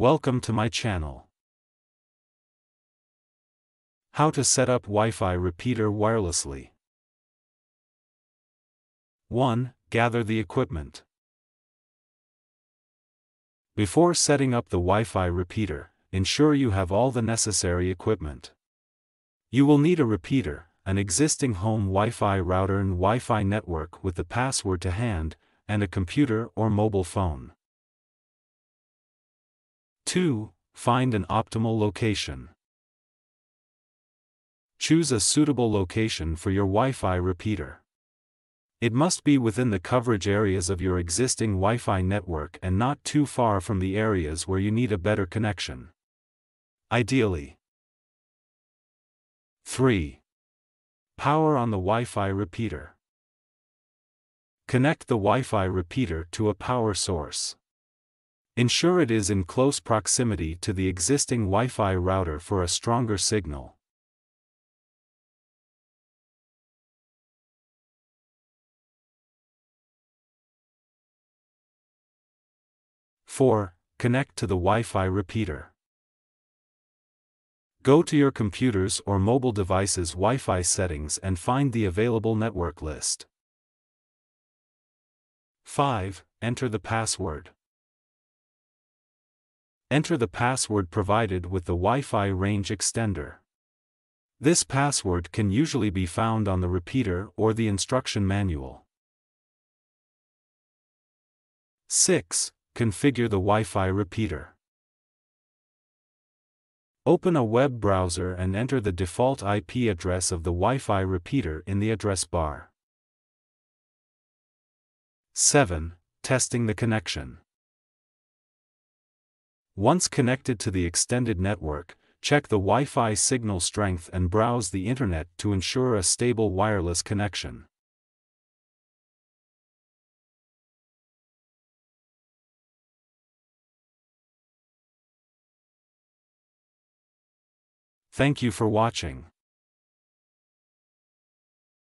Welcome to my channel. How to set up Wi-Fi repeater wirelessly. 1. Gather the equipment. Before setting up the Wi-Fi repeater, ensure you have all the necessary equipment. You will need a repeater, an existing home Wi-Fi router and Wi-Fi network with the password to hand, and a computer or mobile phone. 2. Find an optimal location. Choose a suitable location for your Wi-Fi repeater. It must be within the coverage areas of your existing Wi-Fi network and not too far from the areas where you need a better connection. Ideally. 3. Power on the Wi-Fi repeater. Connect the Wi-Fi repeater to a power source. Ensure it is in close proximity to the existing Wi-Fi router for a stronger signal. Four, connect to the Wi-Fi repeater. Go to your computer's or mobile device's Wi-Fi settings and find the available network list. 5. Enter the password. Enter the password provided with the Wi-Fi range extender. This password can usually be found on the repeater or the instruction manual. 6. Configure the Wi-Fi repeater. Open a web browser and enter the default IP address of the Wi-Fi repeater in the address bar. 7. Testing the connection. Once connected to the extended network, check the Wi-Fi signal strength and browse the internet to ensure a stable wireless connection. Thank you for watching.